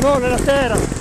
Bravo, la terra!